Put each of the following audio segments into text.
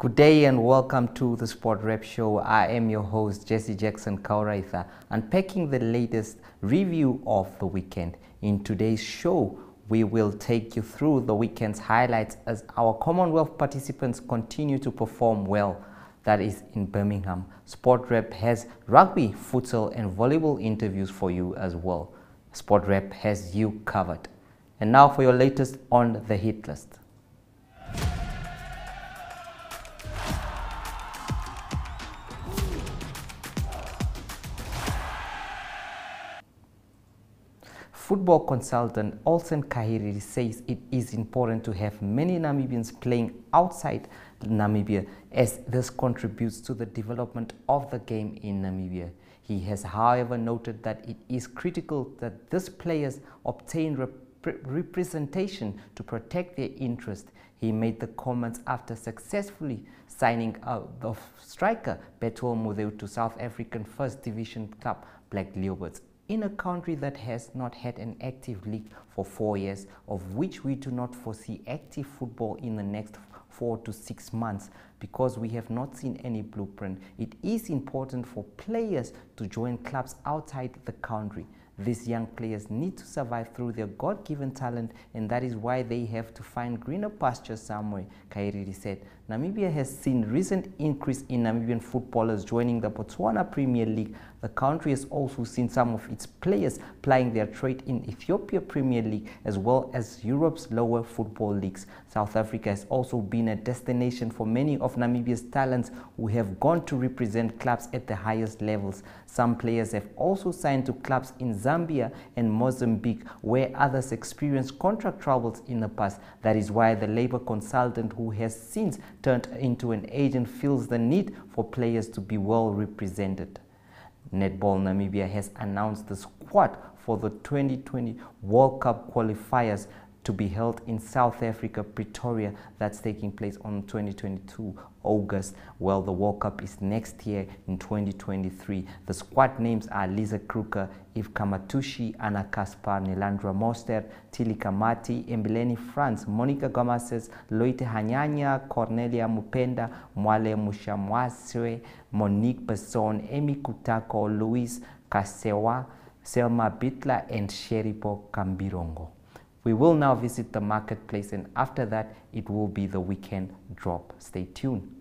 Good day and welcome to the Sport Wrap Show. I am your host, Jesse Jackson Kauraitha, unpacking the latest review of the weekend. In today's show, we will take you through the weekend's highlights as our Commonwealth participants continue to perform well. That is in Birmingham. Sport Wrap has rugby, futsal, and volleyball interviews for you as well. Sport Wrap has you covered. And now for your latest on the hit list. Football consultant Olsen Kahiri says it is important to have many Namibians playing outside Namibia as this contributes to the development of the game in Namibia. He has however noted that it is critical that these players obtain rep representation to protect their interest. He made the comments after successfully signing the striker Beto Mothieu to South African First Division club Black Leopards in a country that has not had an active league for four years, of which we do not foresee active football in the next four to six months because we have not seen any blueprint. It is important for players to join clubs outside the country. These young players need to survive through their God-given talent and that is why they have to find greener pastures somewhere, Kairiri said. Namibia has seen recent increase in Namibian footballers joining the Botswana Premier League. The country has also seen some of its players plying their trade in Ethiopia Premier League as well as Europe's lower football leagues. South Africa has also been a destination for many of Namibia's talents who have gone to represent clubs at the highest levels. Some players have also signed to clubs in Zambia and Mozambique where others experienced contract troubles in the past. That is why the labor consultant who has since turned into an agent feels the need for players to be well represented. Netball Namibia has announced the squad for the 2020 World Cup qualifiers to be held in South Africa, Pretoria. That's taking place on 2022 August. Well, the World Cup is next year in 2023. The squad names are Lisa Kruger, Eve Kamatushi, Anna Caspar, Nelandra Moster, Tili Kamati, Embileni France, Monica Gomases, Loite Hanyanya, Cornelia Mupenda, Mwale Mushamwaswe, Monique Besson, Emi Kutako, Luis Kasewa, Selma Bitla, and Sheripo Kambirongo. We will now visit the marketplace and after that it will be the weekend drop. Stay tuned.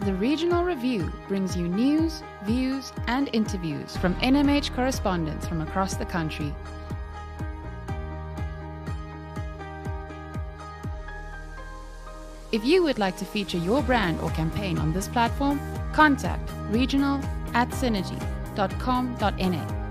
The Regional Review brings you news, views, and interviews from NMH correspondents from across the country. If you would like to feature your brand or campaign on this platform, contact regional at synergy www.ecom.na.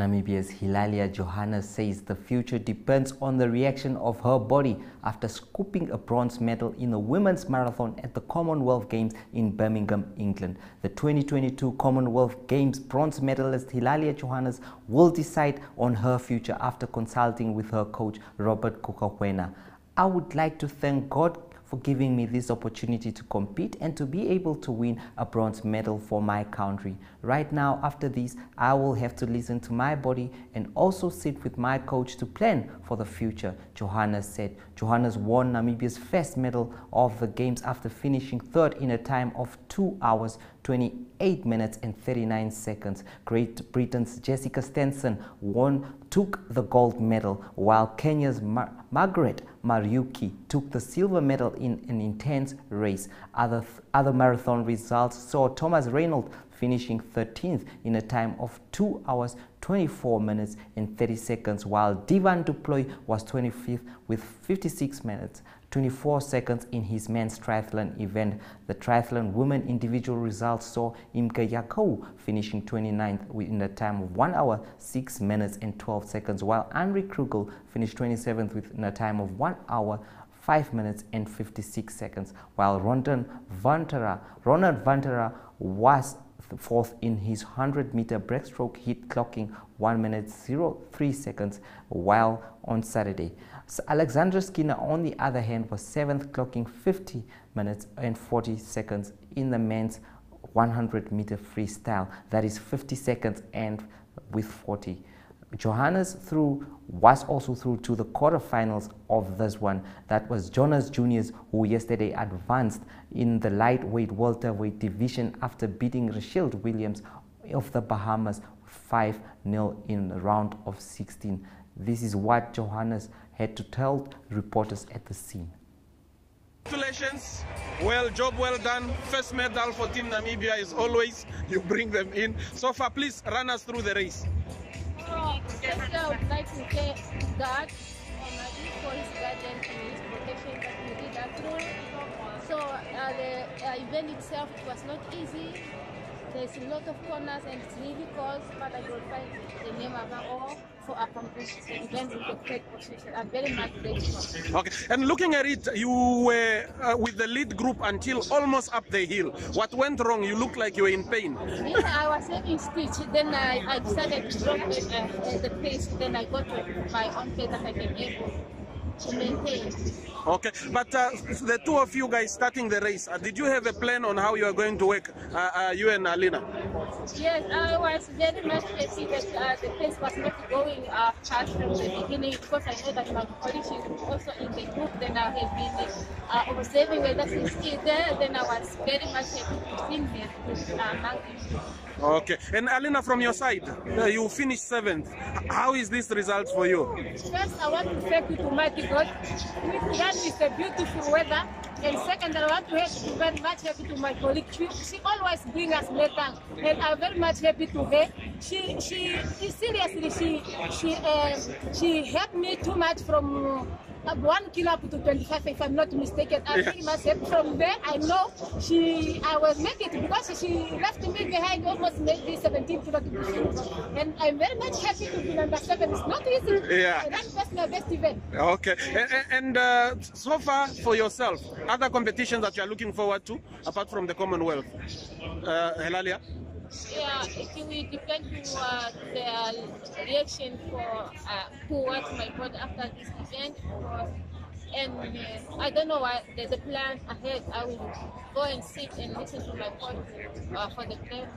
Namibia's Helalia Johannes says the future depends on the reaction of her body after scooping a bronze medal in the women's marathon at the Commonwealth Games in Birmingham, England. The 2022 Commonwealth Games bronze medalist Helalia Johannes will decide on her future after consulting with her coach Robert Kukawena. I would like to thank God for giving me this opportunity to compete and to be able to win a bronze medal for my country. Right now, after this, I will have to listen to my body and also sit with my coach to plan for the future, Johannes said. Johannes won Namibia's first medal of the Games after finishing third in a time of 2 hours, 28 minutes and 39 seconds. Great Britain's Jessica Stenson won, took the gold medal, while Kenya's Mar Margaret Muriuki took the silver medal in an intense race. Other, other marathon results saw Thomas Reynolds finishing 13th in a time of 2 hours 24 minutes and 30 seconds while Divan Duploy was 25th with 56 minutes 24 seconds in his men's triathlon event. The triathlon women individual results saw Imke Yakou finishing 29th in a time of 1 hour 6 minutes and 12 seconds while Henri Krugel finished 27th with a time of 1 hour 5 minutes and 56 seconds while Ronald Vantera, Ronald Vantera was fourth in his 100 meter breaststroke heat, clocking 1 minute 03 seconds, while on Saturday. Alexander Skinner, on the other hand, was seventh, clocking 50 minutes and 40 seconds in the men's 100 meter freestyle. That is 50 seconds and with 40. Johannes through was also through to the quarterfinals of this one. That was Jonas Junias who yesterday advanced in the lightweight welterweight division after beating Rashield Williams of the Bahamas 5-0 in the round of 16. This is what Johannes had to tell reporters at the scene. Congratulations. Well, job well done. First medal for Team Namibia is always you bring them in. So far, please run us through the race. Oh, first I would like to thank God Almighty for His guidance and His protection that we did that through. So uh, the uh, event itself it was not easy. There's a lot of corners and it's really cold, but I will find the name of all for accomplishing the event with the third position. I'm very much grateful. Okay, and looking at it, you were uh, with the lead group until almost up the hill. What went wrong? You look like you were in pain. Yeah, I was having speech. Then I, I decided to drop the, uh, the pace. Then I got to my own pace that I can able Okay, but uh, the two of you guys starting the race, uh, did you have a plan on how you are going to work, uh, uh, you and Alina? Yes, I was very much happy that uh, the pace was not going uh, fast from the beginning because I know that my colleague is also in the group. Then I have been uh, observing whether she's still there. Then I was very much happy to see her uh, among them. Okay, and Alina, from your side, uh, you finished seventh. How is this result for you? First, I want to thank you to Mighty God. Done a beautiful weather. And second, I want to have very much happy to my colleague. She, she always brings us better, and I'm very much happy to her. She, she, she seriously, she, she, uh, she helped me too much from one kilo up to 25, if I'm not mistaken. I much happy from there. I know she, I was make it because she left me behind almost maybe 17 kilo to push And I'm very much happy to be number seven. It's not easy. Yeah. And that's just my best event. Okay, and, and uh, so far for yourself, other competitions that you are looking forward to, apart from the Commonwealth, uh, Helalia? Yeah, it will depend on uh, their reaction for uh, towards my board after this event. Because, and uh, I don't know what there's a plan ahead. I will go and sit and listen to my board uh, for the plan.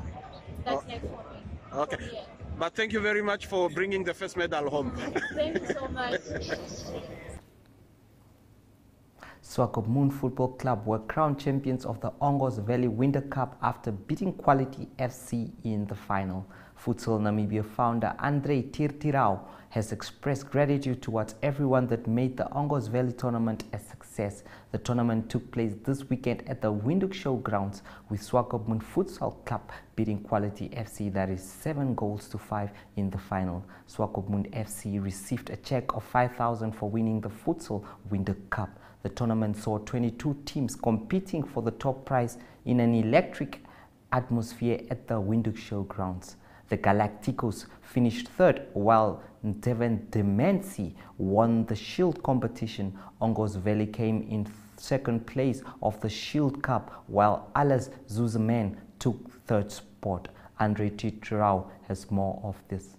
That's it for me. Okay. Yeah. But thank you very much for bringing the first medal home. Thank you so much. Swakopmund Football Club were crowned champions of the Ongos Valley Winter Cup after beating Quality FC in the final. Futsal Namibia founder Andre Tirtirao has expressed gratitude towards everyone that made the Ongos Valley tournament a success. The tournament took place this weekend at the Windhoek Showgrounds with Swakopmund Futsal Club beating Quality FC that is 7 goals to 5 in the final. Swakopmund FC received a check of 5000 for winning the Futsal Winter Cup. The tournament saw 22 teams competing for the top prize in an electric atmosphere at the Windhoek Showgrounds. The Galacticos finished third while Devon Demency won the Shield competition. Ongos Valley came in second place of the Shield Cup while Alice Zuzeman took third spot. Andre Titrao has more of this.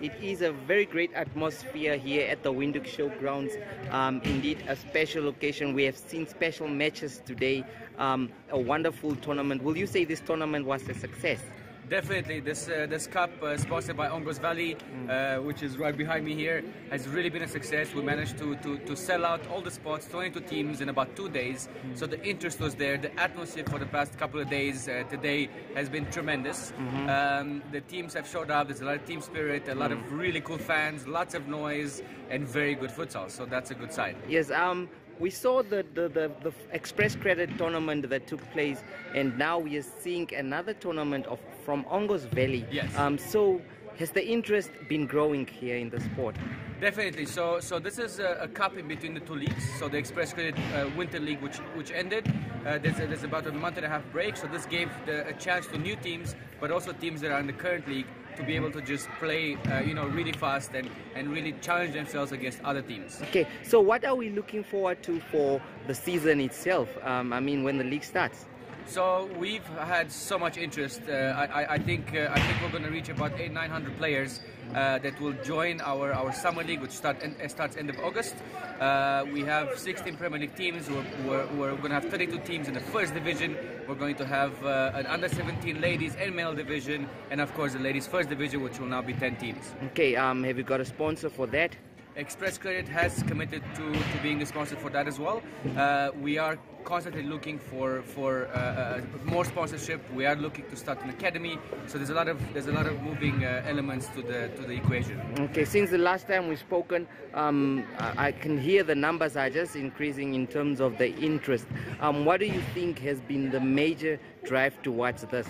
It is a very great atmosphere here at the Windhoek Showgrounds. Um, indeed, a special location. We have seen special matches today. Um, a wonderful tournament. Will you say this tournament was a success? Definitely, this uh, this cup uh, sponsored by Ongos Valley, uh, which is right behind me here, has really been a success. We managed to, to, to sell out all the spots, 22 teams in about two days. So the interest was there. The atmosphere for the past couple of days uh, today has been tremendous. Um, the teams have showed up. There's a lot of team spirit, a lot of really cool fans, lots of noise, and very good futsal. So that's a good sign. Yes. Um, we saw the, the, the, the Express Credit tournament that took place, and now we are seeing another tournament of from Ongos Valley. Yes. Um, so has the interest been growing here in the sport? Definitely. So, so this is a, a cup in between the two leagues. So the Express Credit uh, Winter League, which which ended, uh, there's, a, there's about a month and a half break. So this gave the, a chance to new teams, but also teams that are in the current league to be able to just play, uh, you know, really fast and and really challenge themselves against other teams. Okay, so what are we looking forward to for the season itself? Um, I mean, when the league starts? So we've had so much interest. Uh, I, I, think uh, I think we're going to reach about eight, nine hundred players uh, that will join our, our summer league, which start in, starts end of August. Uh, we have 16 Premier League teams. We're, we're, we're, going to have 32 teams in the first division. We're going to have uh, an under 17 ladies and male division, and of course the ladies first division, which will now be 10 teams. Okay. Um, have you got a sponsor for that? Express Credit has committed to, to being a sponsor for that as well. Uh, we are constantly looking for for uh, uh, more sponsorship. We are looking to start an academy. So there's a lot of there's a lot of moving uh, elements to the to the equation. Okay, since the last time we've spoken, um, I can hear the numbers are just increasing in terms of the interest. Um, what do you think has been the major drive towards this?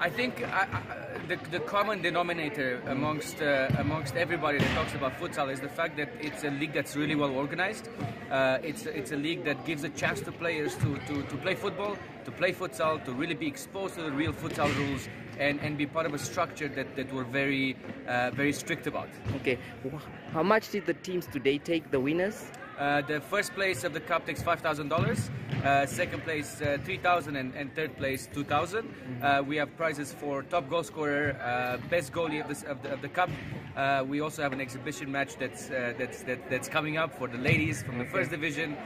I think I, I, the, the, common denominator amongst uh, amongst everybody that talks about futsal is the fact that it's a league that's really well organized. Uh, it's it's a league that gives a chance to players to, to, to play football, to play futsal, to really be exposed to the real futsal rules, and, and be part of a structure that, that we're very uh, very strict about. Okay, how much did the teams today take the winners? Uh, the first place of the cup takes five thousand uh, dollars. Second place uh, three thousand, and, and third place two thousand. Mm-hmm. Uh, we have prizes for top goal scorer, uh, best goalie of, this, of, the, of the cup. Uh, we also have an exhibition match that's that's that, that's coming up for the ladies from the first division.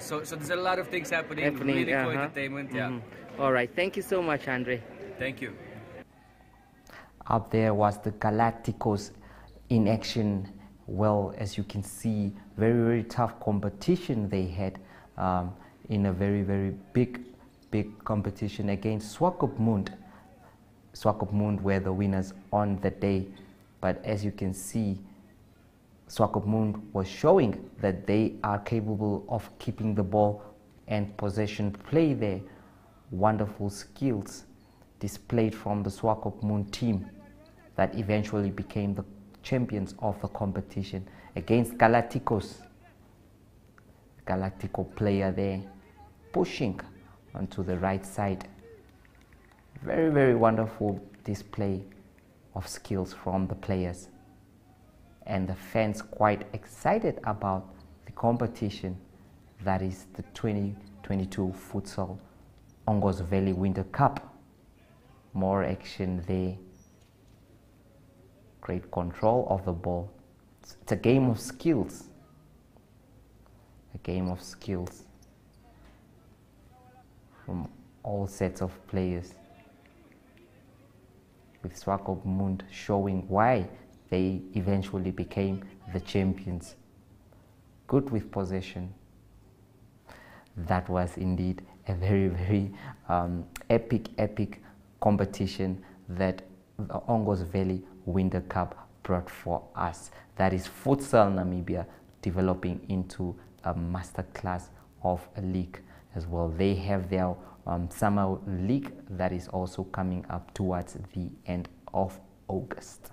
so so there's a lot of things happening. happening really uh-huh. cool entertainment. Yeah. Mm-hmm. All right. Thank you so much, Andre. Thank you. Up there was the Galacticos in action well, as you can see, very, very tough competition they had um, in a very, very big, big competition against Swakopmund. Swakopmund were the winners on the day. But as you can see, Swakopmund was showing that they are capable of keeping the ball and possession play there. Wonderful skills displayed from the Swakopmund team that eventually became the champions of the competition against Galacticos. Galactico player there pushing onto the right side. Very, very wonderful display of skills from the players. And the fans quite excited about the competition that is the 2022 Futsal Ongos Valley Winter Cup. More action there great control of the ball. It's, it's a game of skills. A game of skills from all sets of players. With Swakopmund showing why they eventually became the champions. Good with possession. That was indeed a very, very um, epic, epic competition that the Ongos Valley Winter Cup brought for us. That is Futsal Namibia developing into a masterclass of a league as well. They have their um, summer league that is also coming up towards the end of August.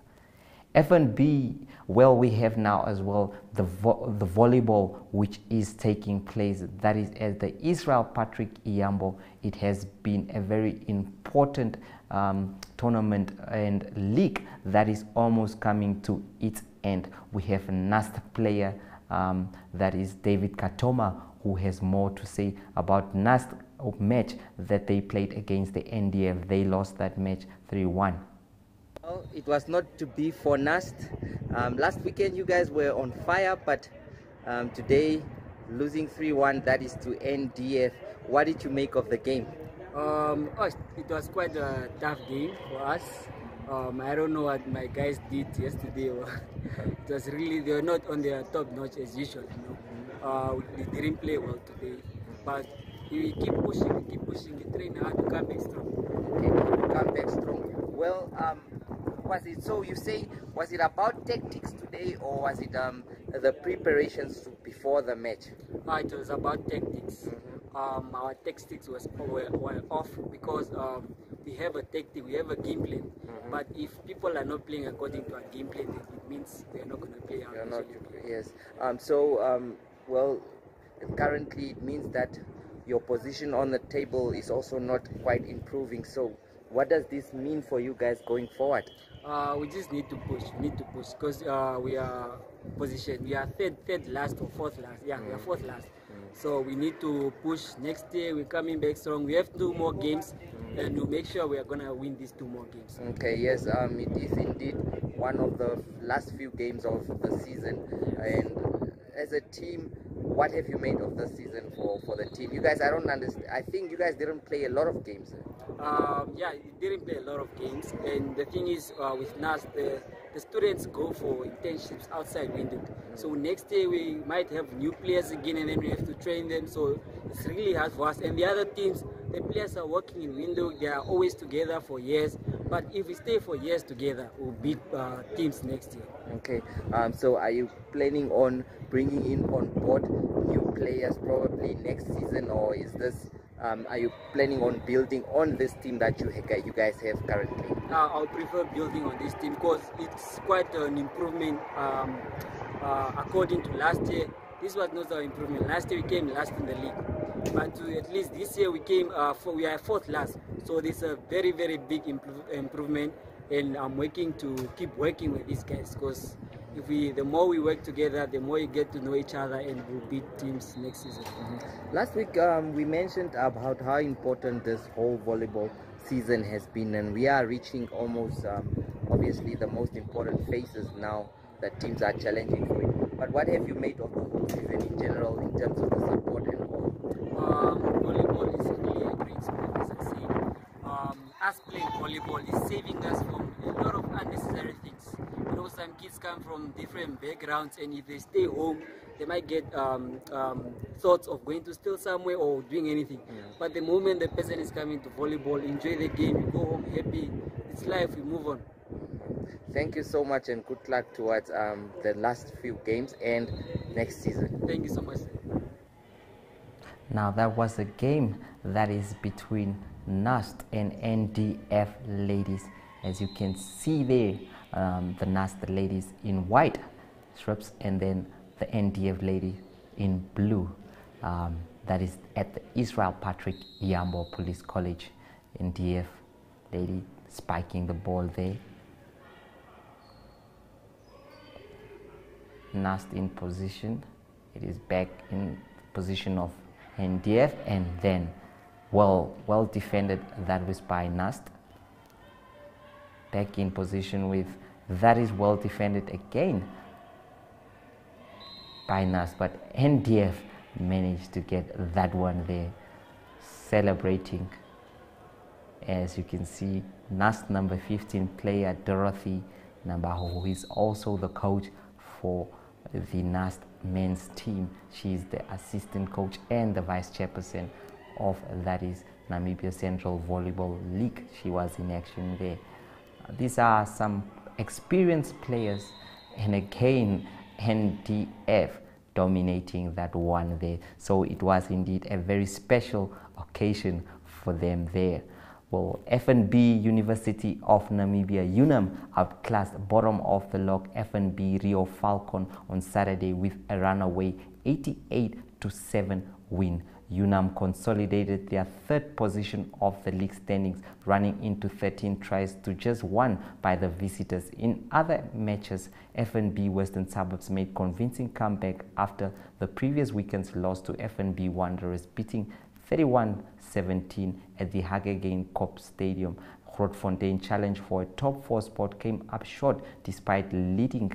FNB, well, we have now as well the, vo the volleyball which is taking place. That is at the Israel Patrick Iyambo. It has been a very important um, tournament and league that is almost coming to its end. We have a NUST player um, that is David Katoma who has more to say about NUST match that they played against the NDF. They lost that match 3-1. Well, it was not to be for NUST. Um, last weekend you guys were on fire, but um, today losing 3-1, that is to NDF. What did you make of the game? Um, oh, it was quite a tough game for us. Um, I don't know what my guys did yesterday. it was really they were not on their top notch as usual. You know, uh, we didn't play well today, but we keep pushing, we keep pushing. We train hard to come back strong. Okay, come back strong. Well, um, was it so? You say was it about tactics today, or was it um, the preparations before the match? Uh, it was about tactics. Mm -hmm um, our tactics was were, were off because um, we have a tactic, we have a game plan. Mm -hmm. But if people are not playing according to our game plan, it means they are not going to play our not, Yes. Um, so, um, well, currently it means that your position on the table is also not quite improving. So, what does this mean for you guys going forward? Uh, we just need to push. We need to push because uh, we are positioned. We are third, third last or fourth last. Yeah, mm. we are mm. fourth last. So we need to push next year. We're coming back strong. We have two more games, and we'll make sure we are gonna win these two more games. Okay, yes, um, it is indeed one of the last few games of the season. And as a team, what have you made of the season for, for the team? You guys, I don't understand. I think you guys didn't play a lot of games. Um, yeah, didn't play a lot of games, and the thing is, uh, with NAS, the, the students go for internships outside Windhoek. So next year we might have new players again, and then we have to train them. So it's really hard for us. And the other teams, the players are working in Windhoek. They are always together for years. But if we stay for years together, we'll beat uh, teams next year. Okay. Um, so are you planning on bringing in on board new players probably next season, or is this? Um, are you planning on building on this team that you you guys have currently? Uh, I'll prefer building on this team because it's quite an improvement um, uh, according to last year. This was not our improvement. Last year we came last in the league, but at least this year we came uh, for, we are fourth last. So this is a very very big improve, improvement, and I'm working to keep working with these guys because if we the more we work together, the more you get to know each other, and we'll beat teams next season. Mm-hmm. Last week um, we mentioned about how important this whole volleyball season has been, and we are reaching almost um, obviously the most important phases now that teams are challenging for it. But what have you made of the whole season in general in terms of the support and all? Um, volleyball is really a great sport, as I say. Um, us playing volleyball is saving us from a lot of unnecessary know, some kids come from different backgrounds, and if they stay home, they might get um, um, thoughts of going to steal somewhere or doing anything. Yeah. But the moment the person is coming to volleyball, enjoy the game, you go home happy. It's life. We move on. Thank you so much and good luck towards um, the last few games and next season. Thank you so much. Now that was a game that is between NUST and NDF ladies. As you can see there, um, the NUST ladies in white strips and then the NDF lady in blue. Um, that is at the Israel Patrick Iyambo Police College. NDF lady spiking the ball there. NUST in position. It is back in position of NDF and then well well defended that was by NUST. Back in position with that is well defended again by NUST, but NDF managed to get that one there celebrating as you can see NUST number 15 player Dorothy Nambaho who is also the coach for the NUST men's team. She is the assistant coach and the vice chairperson of that is Namibia Central Volleyball League. She was in action there. These are some experienced players and again NDF dominating that one there. So it was indeed a very special occasion for them there. Well, FNB University of Namibia, UNAM, outclassed bottom of the log FNB Reho Falcon on Saturday with a runaway 88 to 7 win. UNAM consolidated their third position of the league standings, running into 13 tries to just one by the visitors. In other matches, FNB Western Suburbs made convincing comeback after the previous weekend's loss to FNB Wanderers, beating 31-17 at the Hage Geingob Stadium. Grootfontein challenge for a top four spot came up short despite leading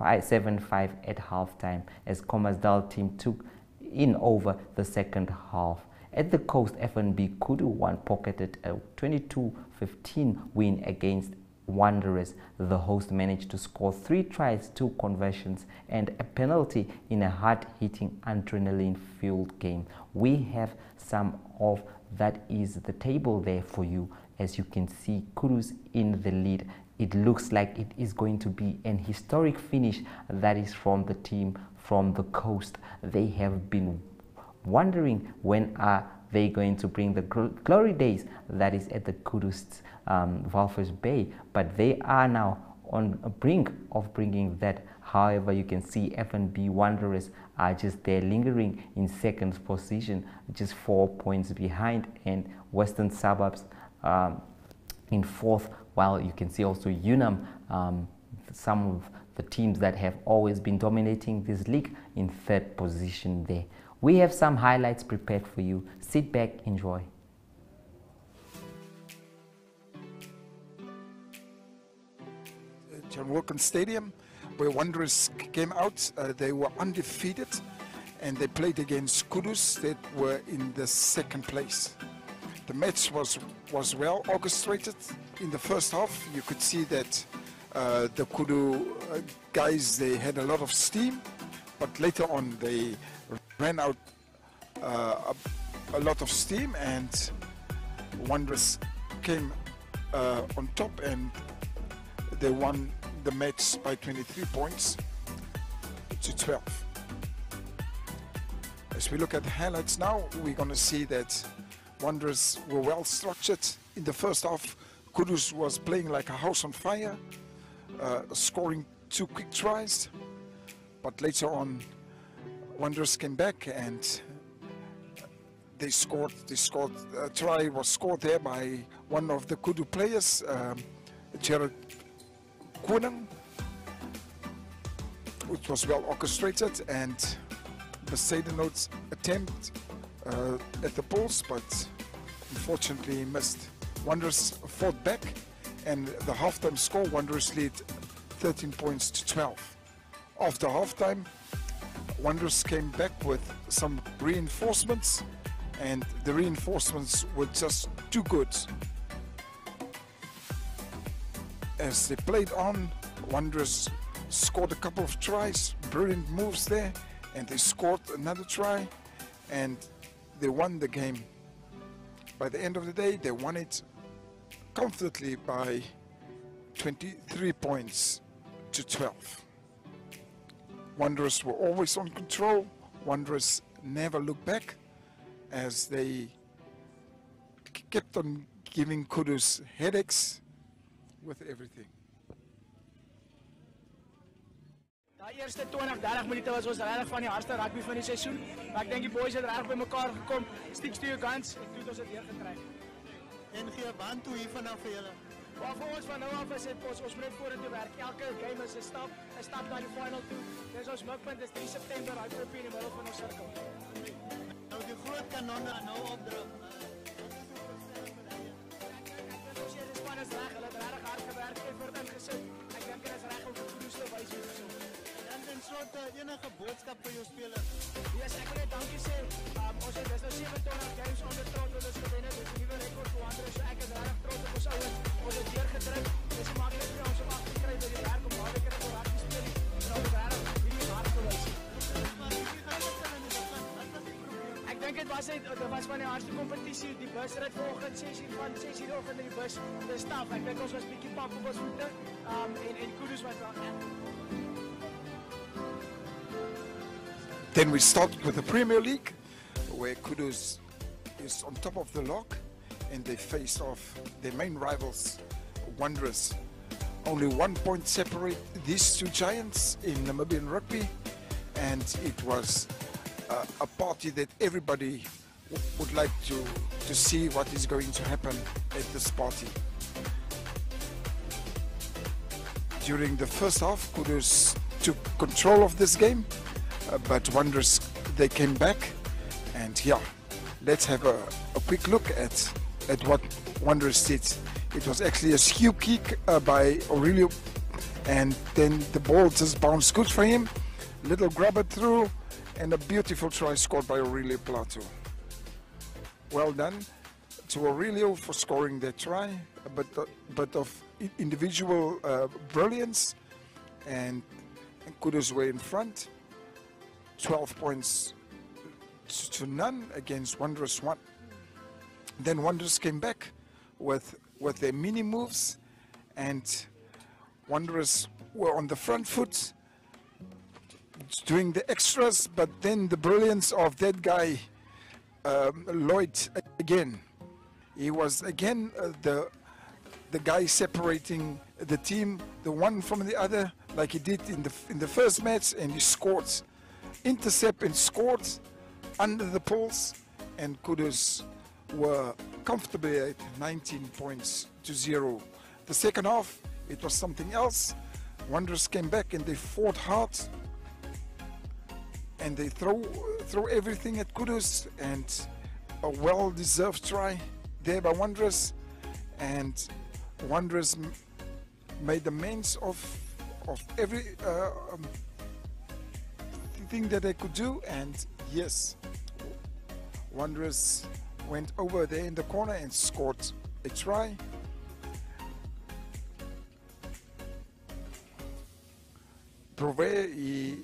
7-5 at halftime as Kommersdal team took in over the second half. At the coast, FNB Kudu pocketed a 22-15 win against Wanderers, the host managed to score three tries, two conversions, and a penalty in a hard-hitting, adrenaline-fueled game. We have some of that is the table there for you. As you can see, Kudus in the lead. It looks like it is going to be an historic finish that is from the team from the coast. They have been wondering when are they going to bring the glory days that is at the Kudus um, Bay, but they are now on a brink of bringing that. However, you can see FNB Wanderers are just there lingering in second position, just four points behind, and Western Suburbs um, in fourth, while you can see also UNAM, um, some of the teams that have always been dominating this league in third position there. We have some highlights prepared for you. Sit back, enjoy. John Wilkins Stadium, where Wanderers came out. Uh, they were undefeated and they played against Kudus that were in the second place. The match was was well orchestrated. In the first half, you could see that uh, the Kudu uh, guys they had a lot of steam, but later on they ran out uh, a, a, lot of steam and Wanderers came uh, on top and they won the match by 23 points to 12. As we look at the highlights now, we're going to see that Wanderers were well structured. In the first half, Kudus was playing like a house on fire, scoring two quick tries. But later on, Wanderers came back and they scored. They scored. A try was scored there by one of the Kudu players, um, Jared Koning, which was well orchestrated and the Besaidenout's attempt uh, at the pulse, but unfortunately missed. Wanderers fought back, and the halftime score, Wanderers lead 13 points to 12. After halftime, Wanderers came back with some reinforcements, and the reinforcements were just too good. As they played on, Wanderers scored a couple of tries, brilliant moves there, and they scored another try, and they won the game. By the end of the day, they won it comfortably by 23 points to 12. Wanderers were always on control. Wanderers never looked back as they kept on giving Kudus headaches with everything. Die eerste 20, 30 minute was ons regtig van die hardste rugby van die seisoen. Maar ek dink die boys het reg by mekaar gekom. Stick to your guns en toe het ons dit weer getrek. En gee band toe hier vanaf vir julle. Maar vir ons van nou af is dit ons ons moet vorentoe werk. Elke game is 'n stap, 'n stap na die final toe. Dis ons mikpunt is 3 September, hy op in die middel van ons sirkel. Nou die groot kanonne nou opdruk. Ons is reg, hulle het regtig hard gewerk en dink dit is Slotte enige boodskap vir jou spelers. Ja, ek wil net dankie sê. Um, ons het dis nou 27 games onder trot, dit is gewen, dit is 'n nuwe rekord vir Wanderers. So ek is regtig trots op ons ouens. Ons het weer gedruk. Dis maklik vir ons om af te kry by die werk om keer te raak te speel. En ons het regtig hierdie hard gewys. Ek dink dit was net dit was van die hardste kompetisie. Die bus ry vanoggend 6:00 van 6:00 die oggend in die bus. Dis staf. Ek dink ons was bietjie pak op ons voete. Um en en Kudus was wel Then we start with the Premier League, where Kudus is on top of the log, and they face off their main rivals, Wanderers. Only one point separate these two giants in Namibian rugby, and it was uh, a party that everybody would like to, to see what is going to happen at this party. During the first half, Kudus took control of this game, but Wanderers, they came back, and yeah, let's have a, a quick look at, at what Wanderers did. It was actually a skew kick uh, by Aurelio, and then the ball just bounced good for him. Little grabber through, and a beautiful try scored by Aurelio Plato. Well done to Aurelio for scoring that try, but uh, but of individual uh, brilliance, and, and Kudus were in front. 12 points to none against Wanderers one. Then Wanderers came back with with their mini moves, and Wanderers were on the front foot doing the extras, but then the brilliance of that guy, um, Lloyd, again. He was again uh, the the guy separating the team, the one from the other, like he did in the in the first match, and he scored, intercept and scored under the poles, and Kudus were comfortably at 19 points to zero. The second half, it was something else. Wanderers came back and they fought hard, and they throw throw everything at Kudus and a well-deserved try there by Wanderers and Wanderers made amends of of every uh, um, thing that I could do and yes Wanderers went over there in the corner and scored a try Prove he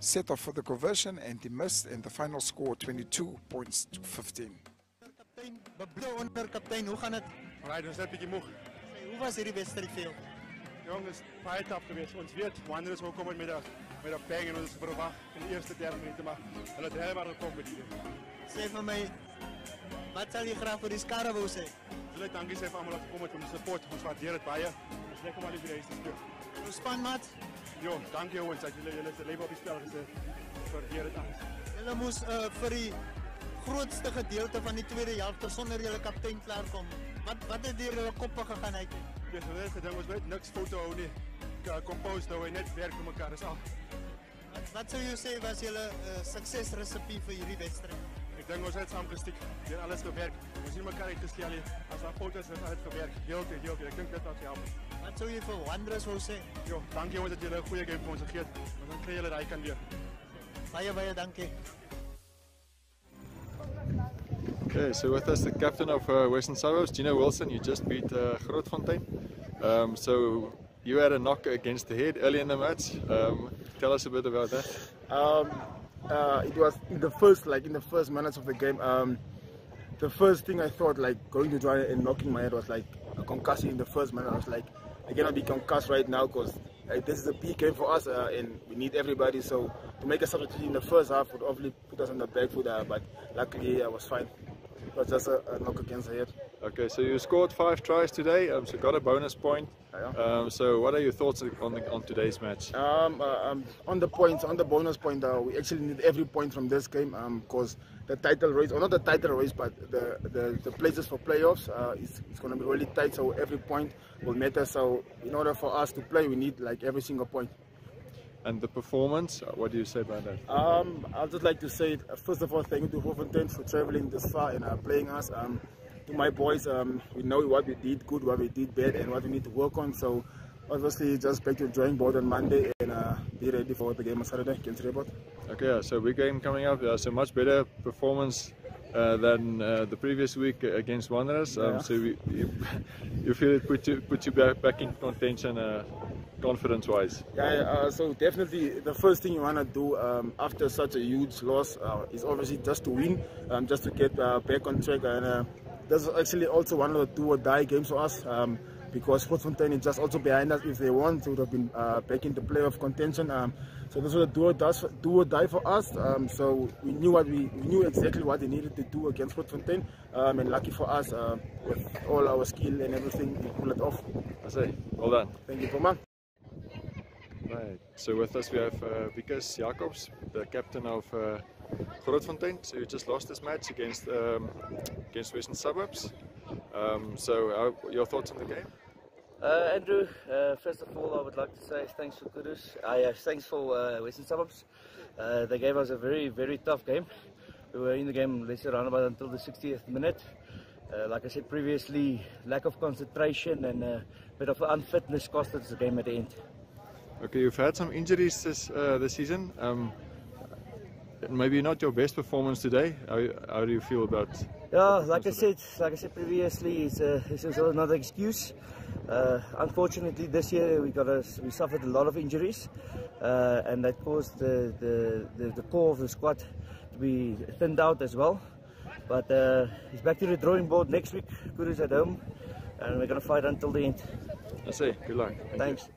set off for the conversion and he missed and the final score 22 points to 15. Kaptein, beblou onder kaptein, hoe gaan dit? Right, ons is net 'n bietjie moeg. Hoe was hierdie wedstryd vir jou? Jong, is baie taaf geweest. Ons weet Wanderers wou kom met 'n met een pijn in ons verwacht in de eerste 30 minuten. Maar en het helemaal gekomen met iedereen. Zeg van mij, wat zal je graag voor die Scarabo zijn? Zullen ik dankjewel zijn voor allemaal dat gekomen met de support. Ons waardeer het bij je. Het is lekker om al die te spelen. Hoe span, maat? Jo, dank jongens dat jullie jullie leven op die spel gezet. Waardeer het alles. Jullie moest uh, voor die grootste gedeelte van die tweede helft zonder jullie kaptein klaarkomen. Wat, wat is hier in koppen gegaan eigenlijk? Ja, gedink, ons weet niks fout te hou nie. Ka- Compose nou en net werk vir mekaar is al. Wat wat sou jy sê was julle uh, suksesresepie vir hierdie wedstryd? Ek dink ons het saam gestiek. Dit alles gewerk. Ons het mekaar uitgestel nie. As daar foto's is, het gewerk. Heel goed, heel goed. Ek dink dit het help. Wat sou jy vir Wanderers wou sê? Jo, dankie jongens dat julle 'n goeie game vir ons gegee het. Want dan kry julle daai kan weer. Baie baie dankie. Okay, so with us the captain of uh, Western Suburbs, Gino Wilson. You just beat uh, Grootfontein. Um, so you had a knock against the head early in the match. Um, tell us a bit about that. Um, uh, it was in the first, like in the first minutes of the game. Um, the first thing I thought, like going to try and knocking my head, was like a concussion in the first minute. I was like, I cannot be concussed right now because like, this is a big game for us, uh, and we need everybody. So to make a substitute in the first half would obviously put us on the back foot, uh, but luckily I was fine. It was just a, a knock against the head. Okay, so you scored five tries today, um, so got a bonus point. Um, so what are your thoughts on, the, on today's match? Um, uh, um, on the points, on the bonus point, uh, we actually need every point from this game because the title race, or not the title race, but the, the, the places for playoffs uh, is, is going to be really tight. So every point will matter. So in order for us to play, we need like every single point. And the performance, uh, what do you say about that? Um, I'd just like to say, first of all, thank you to Hoventon for traveling this far and uh, playing us. Um, to my boys, um, we know what we did good, what we did bad, and what we need to work on. So, obviously, just back to the drawing board on Monday and uh, be ready for the game on Saturday against Rebot. Okay, so big game coming up. Uh, so much better performance uh, than uh, the previous week against Wanderers. Um, Yeah. So we, you, you feel it put you, put you back, back in contention uh, confidence-wise? Yeah, uh, so definitely the first thing you want to do um, after such a huge loss uh, is obviously just to win, um, just to get uh, back on track. And uh, that's actually also one of the do or die games for us um, because Sportsfontein is just also behind us. If they won, they would have been uh, back in the playoff contention. Um, so this was a do or, does, do or die for us. Um, so we knew what we, we knew exactly what they needed to do against Sportsfontein. Um, and lucky for us, uh, with all our skill and everything, we pulled it off. I say, well done. Thank you, for Poma. Right. So with us we have uh, Vikas Jacobs, the captain of uh, Grootfontein. So you just lost this match against um, against Western Suburbs. Um, so uh, your thoughts on the game? Uh, Andrew, uh, first of all, I would like to say thanks for Kudus. I uh, thanks for uh, Western Suburbs. Uh, they gave us a very, very tough game. We were in the game, let's around about until the 60th minute. Uh, like I said previously, lack of concentration and a bit of unfitness cost us the game at the end. Okay, you've had some injuries this uh, this season. Um, maybe not your best performance today. How, how do you feel about? Yeah, like I said, like I said previously, it's, uh, it's also another excuse. Uh, unfortunately, this year we got a, we suffered a lot of injuries, uh, and that caused the, the, the, the core of the squad to be thinned out as well. But uh, it's back to the drawing board next week. Kuru's at home, and we're gonna fight until the end. I say, good luck. Thank Thanks.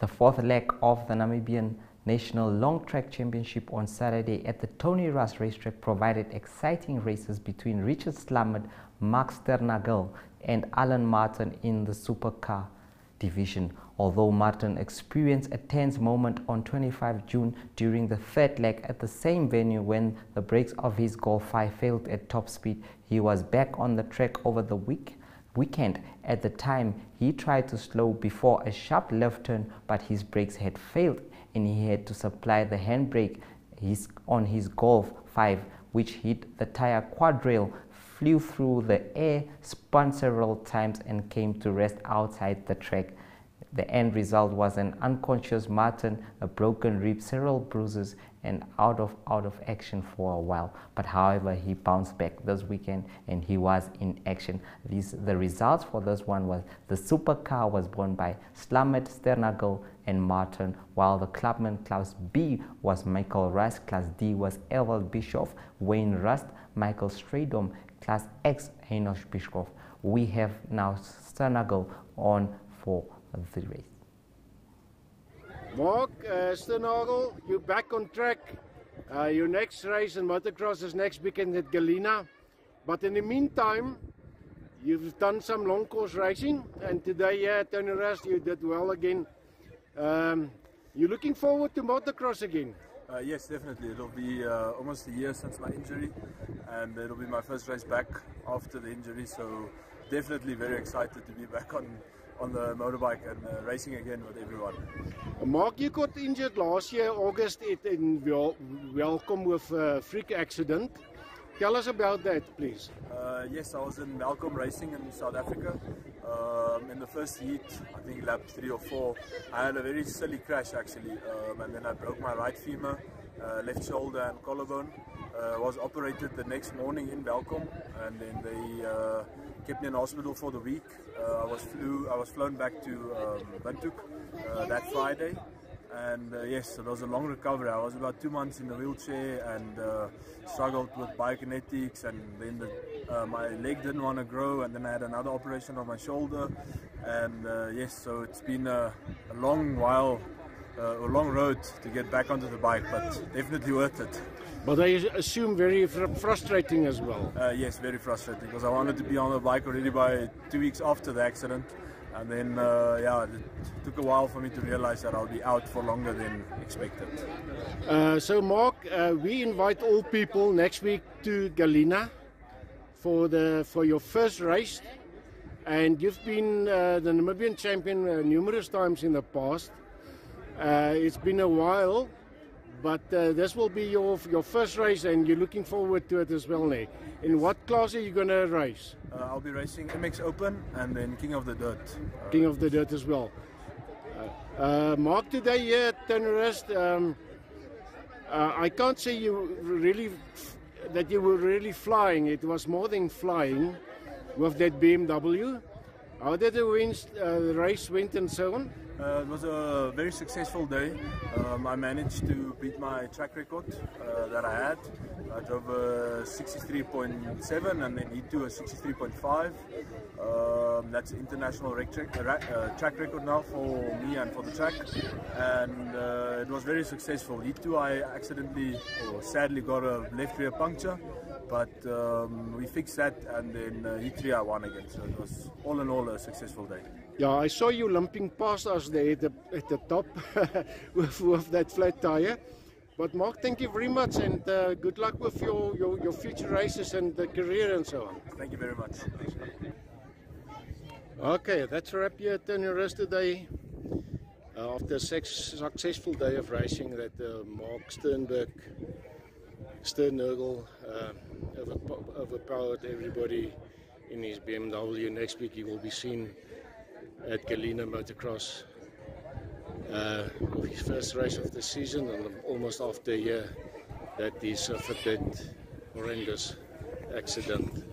The fourth leg of the Namibian National Long Track Championship on Saturday at the Tony Rust racetrack provided exciting races between Richard Slamet, Max Sternagel and Alan Martin in the supercar division. Although Martin experienced a tense moment on 25 June during the third leg at the same venue when the brakes of his Golf 5 failed at top speed, he was back on the track over the week weekend. At the time, he tried to slow before a sharp left turn, but his brakes had failed and he had to supply the handbrake his, on his Golf 5, which hit the tire guardrail, flew through the air, spun several times, and came to rest outside the track. The end result was an unconscious Martin, a broken rib, several bruises, and out of out of action for a while. But however, he bounced back this weekend and he was in action. These, the results for this one was the supercar was won by Slamet Sternagel and Martin, while the clubman class B was Michael Rust, class D was Ewald Bischoff, Wayne Rust, Michael Stradom, class X Henosh Bischoff. We have now Sternagel on for the race. Mark uh, you're back on track. Uh, your next race in motocross is next weekend at Galena. But in the meantime, you've done some long course racing, and today yeah, Tony Rust you did well again. Um, you're looking forward to motocross again? Uh, yes, definitely. It'll be uh, almost a year since my injury, and it'll be my first race back after the injury. So, definitely very excited to be back on on the motorbike and uh, racing again with everyone. Mark, you got injured last year, August, in Wel Welkom with a freak accident. Tell us about that, please. Uh, yes, I was in Welkom Racing in South Africa. Um, in the first heat, I think lap three or four, I had a very silly crash actually, um, and then I broke my right femur, uh, left shoulder, and collarbone. Uh, was operated the next morning in Welkom, and then they uh, kept me in hospital for the week. Uh, I was flew, I was flown back to um, Windhoek uh, that Friday, and uh, yes, it was a long recovery. I was about two months in the wheelchair and uh, struggled with biokinetics, and then the, uh, my leg didn't want to grow, and then I had another operation on my shoulder, and uh, yes, so it's been a, a long while, a long road to get back onto the bike, but definitely worth it. But I assume very fr frustrating as well. Uh, yes, very frustrating because I wanted to be on the bike already by two weeks after the accident. And then, uh, yeah, it took a while for me to realize that I'll be out for longer than expected. Uh, so, Mark, uh, we invite all people next week to Galena for the for your first race, and you've been uh, the Namibian champion uh, numerous times in the past. it's been a while. But uh, this will be your your first race, and you're looking forward to it as well, Nick. In what class are you going to race? Uh, I'll be racing MX Open and then King of the Dirt. Uh, King of the Dirt as well. Uh, uh, Mark, today here at um, uh, I can't say you really that you were really flying. It was more than flying with that BMW. How did the, wind, the race went and so on? Uh, it was a very successful day. Um, I managed to beat my track record uh, that I had. I drove a 63.7 and then E2 a 63.5. Um, that's international track, uh, track record now for me and for the track. And uh, it was very successful. E2 I accidentally or sadly got a left rear puncture but um, we fixed that and then uh, E3 I won again. So it was all in all a successful day. Yeah, I saw you lumping past us there at the, at the top with, with that flat tire. But Mark, thank you very much and uh, good luck with your, your, your future races and the career and so on. Thank you very much. Okay, that's a wrap here at Rest today. Uh, after a successful day of racing that uh, Mark Sternberg, Sternberg uh, overpowered everybody in his BMW. Next week he will be seen at Galena Motocross. Uh, his first race of the season and almost after a year that he suffered that horrendous accident.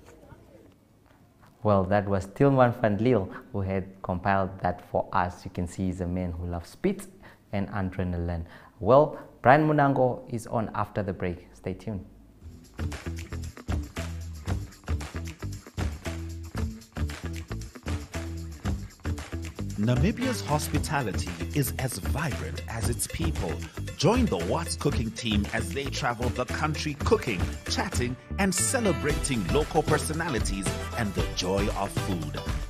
Well, that was Tilman van Lille who had compiled that for us. You can see he's a man who loves speed and adrenaline. Well, Brian Munango is on after the break. Stay tuned. Namibia's hospitality is as vibrant as its people. Join the What's Cooking team as they travel the country cooking, chatting, and celebrating local personalities and the joy of food.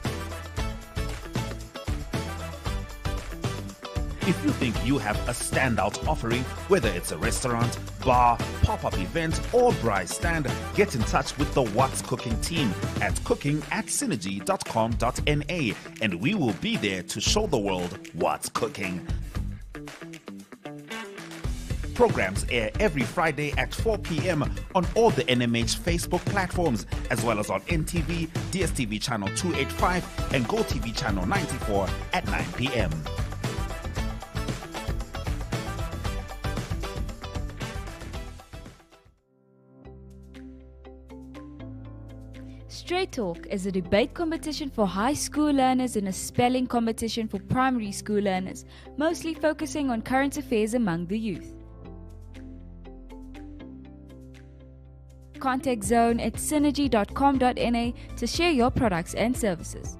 If you think you have a standout offering, whether it's a restaurant, bar, pop-up event, or braai stand, get in touch with the What's Cooking team at cooking at synergy.com.na and we will be there to show the world what's cooking. Programs air every Friday at 4 p.m. on all the NMH Facebook platforms, as well as on NTV, DSTV channel 285, and GoTV channel 94 at 9 p.m. Straight Talk is a debate competition for high school learners and a spelling competition for primary school learners, mostly focusing on current affairs among the youth. Contact Zone at synergy.com.na to share your products and services.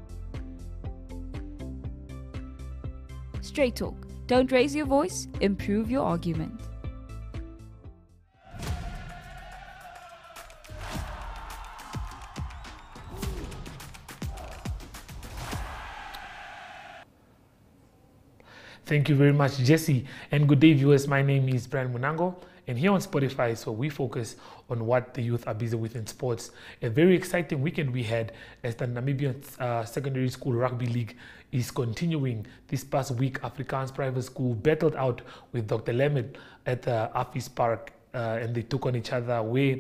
Straight Talk. Don't raise your voice, improve your argument. Thank you very much, Jesse. And good day, viewers. My name is Brian Munango. And here on Spotify, so we focus on what the youth are busy with in sports. A very exciting weekend we had as the Namibian uh, Secondary School Rugby League is continuing. This past week, Afrikaans Private School battled out with Dr. Lemmer at uh, Afis Park uh, and they took on each other where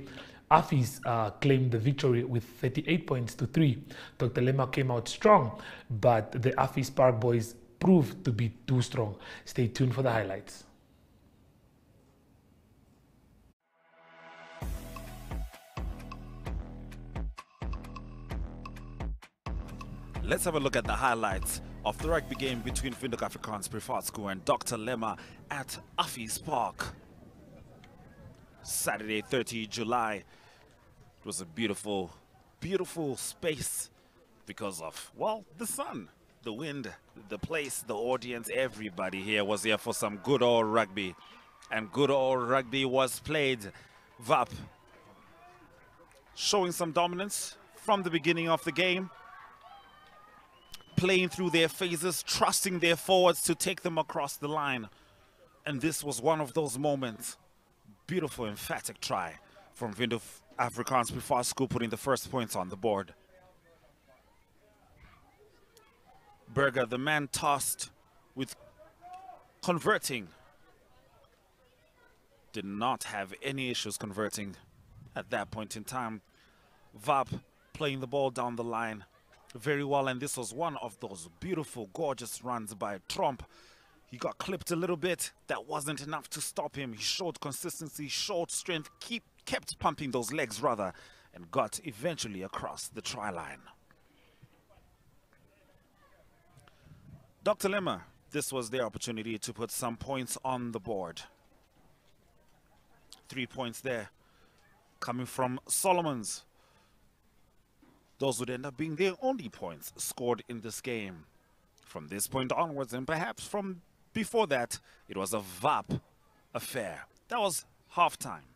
Afis uh, claimed the victory with 38 points to 3. Dr. Lemmer came out strong, but the Afis Park boys proved to be too strong. Stay tuned for the highlights. Let's have a look at the highlights of the rugby game between Windhoek Afrikaans School and Dr. Lemmer at Afis Park. Saturday, 30 July. It was a beautiful, beautiful space because of, well, the sun, the wind, the place, the audience, everybody here was here for some good old rugby. And good old rugby was played. VAP showing some dominance from the beginning of the game playing through their phases, trusting their forwards to take them across the line. And this was one of those moments. Beautiful, emphatic try from Windhoek Afrikaans before school putting the first points on the board. Berger, the man tasked with converting, did not have any issues converting at that point in time. VAP playing the ball down the line very well. And this was one of those beautiful, gorgeous runs by Trump. He got clipped a little bit. That wasn't enough to stop him. He showed consistency, showed strength, keep, kept pumping those legs rather, and got eventually across the try line. Dr. Lemmer, this was their opportunity to put some points on the board. Three points there coming from Solomons those would end up being their only points scored in this game. From this point onwards, and perhaps from before that, it was a VAP affair. That was halftime.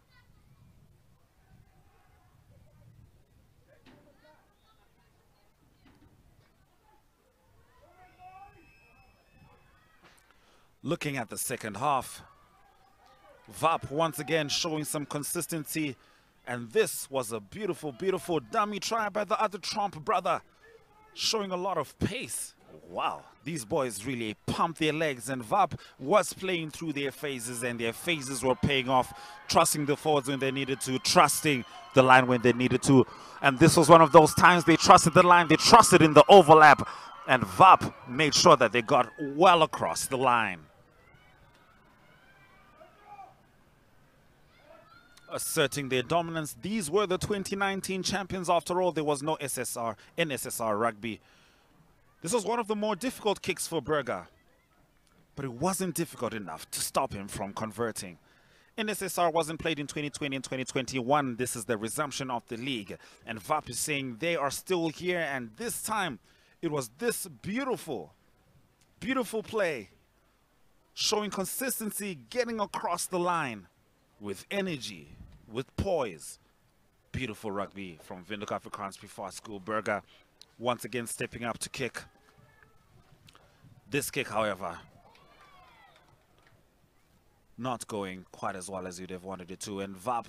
Looking at the second half, VAP once again showing some consistency and this was a beautiful, beautiful dummy try by the other Trump brother, showing a lot of pace. Wow, these boys really pumped their legs and VAP was playing through their phases and their phases were paying off, trusting the forwards when they needed to, trusting the line when they needed to. And this was one of those times they trusted the line, they trusted in the overlap, and VAP made sure that they got well across the line. Asserting their dominance. These were the 2019 champions after all. There was no SSR, NSSR rugby. This was one of the more difficult kicks for Berger. But it wasn't difficult enough to stop him from converting. NSSR wasn't played in 2020 and 2021. This is the resumption of the league. And VAP is saying they are still here. And this time, it was this beautiful, beautiful play. Showing consistency, getting across the line with energy, with poise. Beautiful rugby from Windhoek Afrikaans Privaat School. Berger once again stepping up to kick. This kick, however, not going quite as well as you'd have wanted it to. And VAP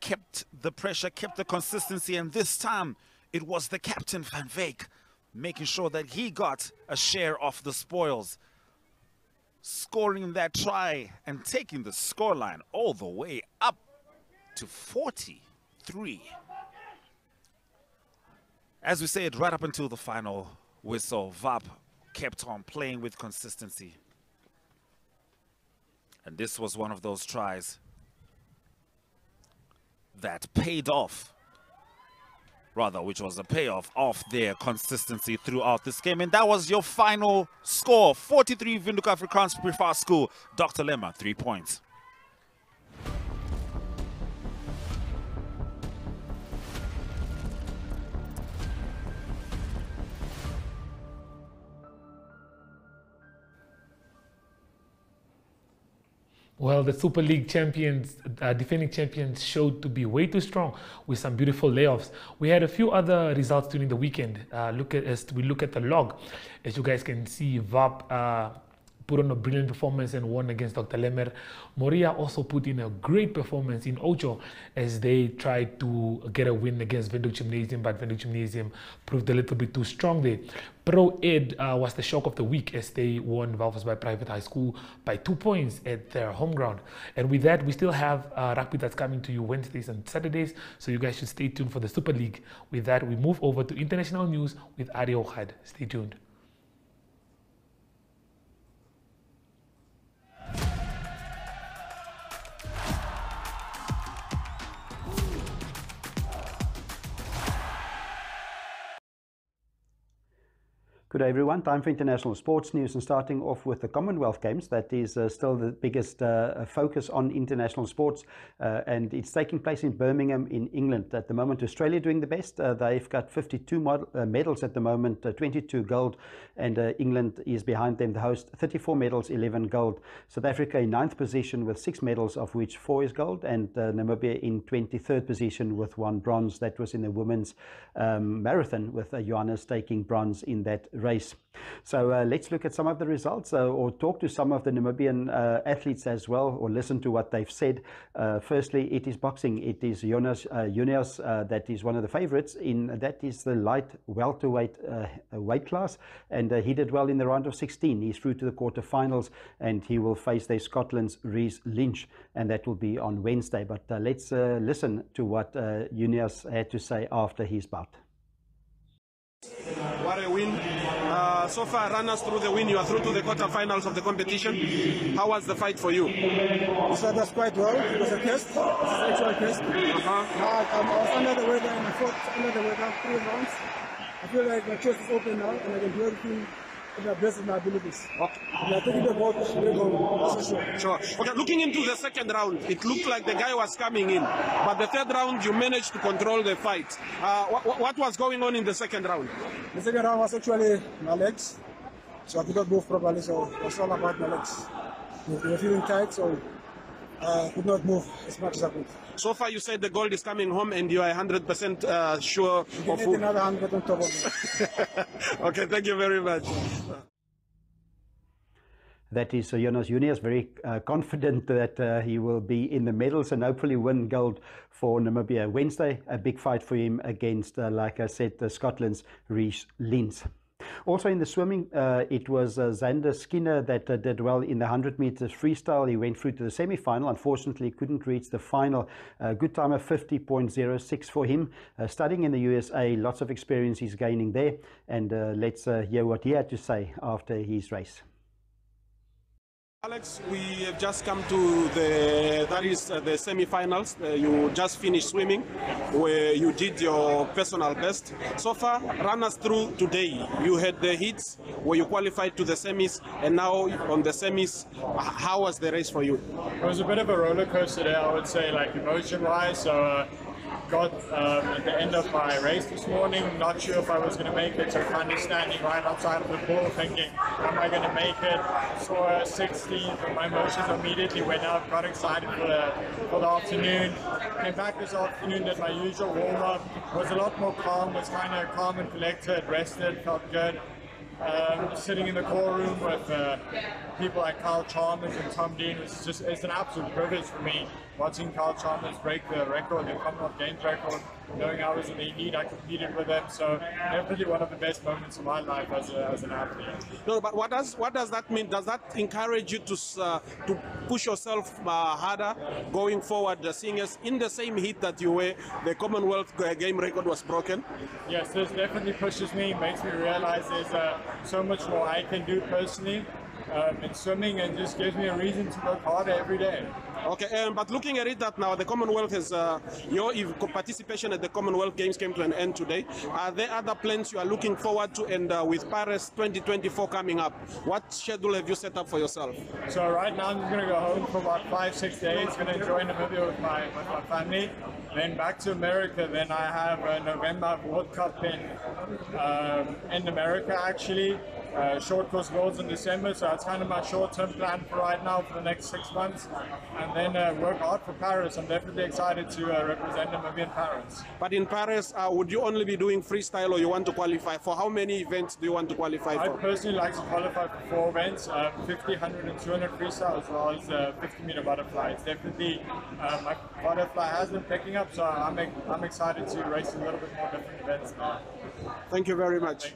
kept the pressure, kept the consistency, and this time it was the captain, Van Veek, making sure that he got a share of the spoils. Scoring that try and taking the scoreline all the way up to 43. As we said, right up until the final whistle, VAP kept on playing with consistency. And this was one of those tries that paid off rather, which was a payoff of their consistency throughout this game. And that was your final score, 43 Windhoek Afrikaans Privaat School. Dr. Lemmer, three points. Well, the Super League champions, uh, defending champions, showed to be way too strong with some beautiful layoffs. We had a few other results during the weekend. Uh, look at as we look at the log, as you guys can see, VAP uh, put on a brilliant performance and won against Dr. Lemmer. Moria also put in a great performance in Ocho as they tried to get a win against Windhoek Gymnasium, but Windhoek Gymnasium proved a little bit too strong there. Pro Ed uh, was the shock of the week as they won Walvisbay Private High School by two points at their home ground. And with that, we still have uh, rugby that's coming to you Wednesdays and Saturdays, so you guys should stay tuned for the Super League. With that, we move over to international news with Ari Had. Stay tuned. Good day, everyone. Time for international sports news and starting off with the Commonwealth Games. That is uh, still the biggest uh, focus on international sports, uh, and it's taking place in Birmingham, in England. At the moment, Australia doing the best. Uh, they've got 52 mod- uh, medals at the moment, uh, 22 gold, and England is behind them, the host, 34 medals, 11 gold. South Africa in ninth position with six medals, of which four is gold, and Namibia in 23rd position with one bronze. That was in the women's um, marathon, with Johannes taking bronze in that race. So uh, let's look at some of the results uh, or talk to some of the Namibian uh, athletes as well or listen to what they've said. Uh, firstly, it is boxing. It is Jonas uh, Junias uh, that is one of the favorites in that is the light welterweight weight class and he did well in the round of 16. He's through to the quarterfinals and he will face Scotland's Reese Lynch and that will be on Wednesday. But let's listen to what uh, had to say after his bout. What a win. Uh, so far, run us through the win. You are through to the quarterfinals of the competition. How was the fight for you? The fight was quite well. It was a test. It was an actual test. Uh-huh. Uh, um, I was under the weather and I fought under the weather three rounds. I feel like my chest is open now and I can do everything in the best of my abilities. Okay. And I think the vote will go, sure. Sure. Okay, looking into the second round, it looked like the guy was coming in. But the third round, you managed to control the fight. Uh, what, what was going on in the second round? The second round was actually my legs. So I could not move properly, so it was all about my legs. They were feeling tight, so I could not move as much as I could. So far, you said the gold is coming home, and you are 100% uh, sure you of who. another 100 on top of it. okay, thank you very much. That is uh, Jonas Junias, very uh, confident that uh, he will be in the medals and hopefully win gold for Namibia Wednesday. A big fight for him against, uh, like I said, Scotland's Reese Lynch. Also in the swimming, uh, it was uh, Xander Skinner that uh, did well in the 100 meters freestyle. He went through to the semi-final. Unfortunately, couldn't reach the final. good time of 50.06 for him. Uh, studying in the USA, lots of experience he's gaining there. And uh, let's uh, hear what he had to say after his race. Alex, we have just come to the that is uh, the semi-finals. Uh, you just finished swimming, where you did your personal best. So far, run us through today. You had the heats where you qualified to the semis, and now on the semis, how was the race for you? It was a bit of a roller coaster there, I would say, like emotion-wise. So. Uh, got um, at the end of my race this morning, not sure if I was going to make it, so kind of standing right outside of the pool thinking, am I going to make it? Saw 16th, but my emotions immediately went up, got excited for the, for the afternoon. Came back this afternoon, did my usual warm-up, was a lot more calm, was kind of calm and collected, rested, felt good. Um, sitting in the call room with uh, people like Kyle Chalmers and Tom Dean was just it's an absolute privilege for me watching Carl Chalmers break the record, the Commonwealth Games record. knowing I was in the elite, I competed with them. So definitely one of the best moments of my life as, a, as an athlete. No, but what does what does that mean? Does that encourage you to uh, to push yourself uh, harder going forward? Uh, seeing as in the same heat that you were, the Commonwealth game record was broken. Yes, this definitely pushes me, makes me realize there's uh, so much more I can do personally um, in swimming, and just gives me a reason to work harder every day. Okay, um, but looking at it that now the Commonwealth has, uh, your participation at the Commonwealth Games came to an end today. Are there other plans you are looking forward to and uh, with Paris 2024 coming up, what schedule have you set up for yourself? So right now I'm just going to go home for about five, six days, going to enjoy Namibia with my, with my family. Then back to America, then I have a November World Cup in, um, in America actually uh, short course goals in December, so that's kind of my short-term plan for right now for the next six months, and then uh, work hard for Paris. I'm definitely excited to uh, represent Namibia in Paris. But in Paris, uh, would you only be doing freestyle, or you want to qualify for how many events do you want to qualify for? I personally like to qualify for four events: uh, 50, 100, and 200 freestyle, as well as uh, 50 meter butterfly. It's definitely my butterfly has been picking up, so I'm I'm excited to race a little bit more different events now. Thank you very much.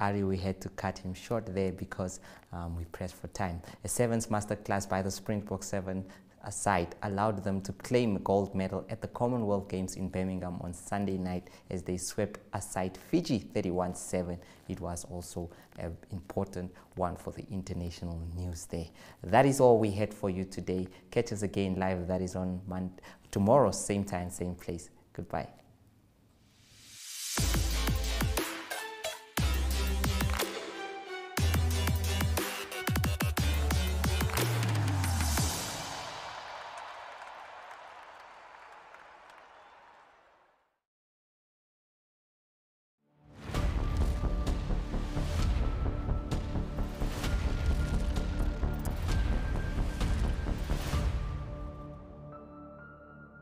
Ari, we had to cut him short there because um, we pressed for time. A sevens masterclass by the Springbok 7 side allowed them to claim a gold medal at the Commonwealth Games in Birmingham on Sunday night as they swept aside Fiji 31-7. It was also an important one for the international news there. That is all we had for you today. Catch us again live. That is on tomorrow, same time, same place. Goodbye.